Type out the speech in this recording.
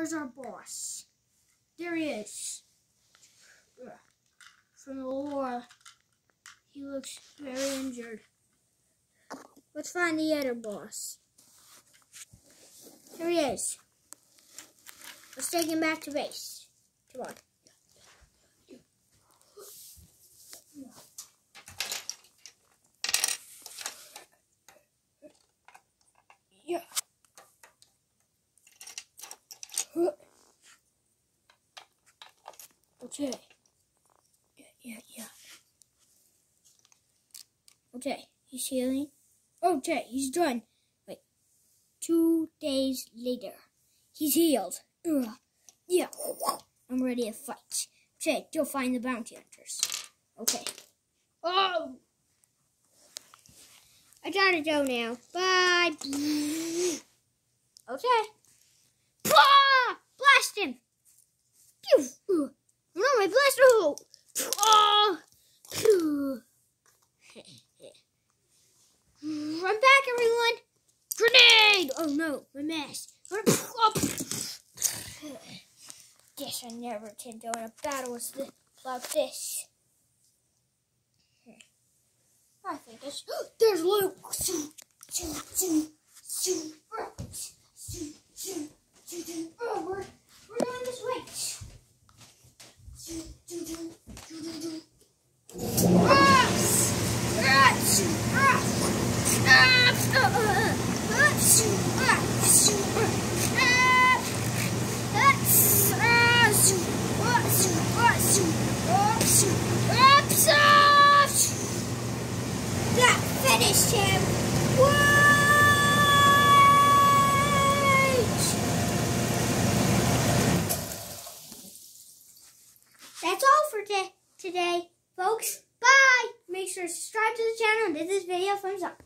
Where's our boss? There he is. From the lore, he looks very injured. Let's find the other boss. Here he is. Let's take him back to base. Come on. Yeah. Okay. Yeah, yeah, yeah. Okay, he's healing. Okay, oh, he's done. Wait. Two days later. He's healed. Ugh. Yeah. I'm ready to fight. Okay, go find the bounty hunters. Okay. Oh! I gotta go now. Bye. Okay. Ugh. No, my blaster hole! Run back, everyone! Grenade! Oh no, my mask. Guess I never can go in a battle like this. I think it's. There's Luke! That's all for today, folks. Bye! Make sure to subscribe to the channel and give this video a thumbs up.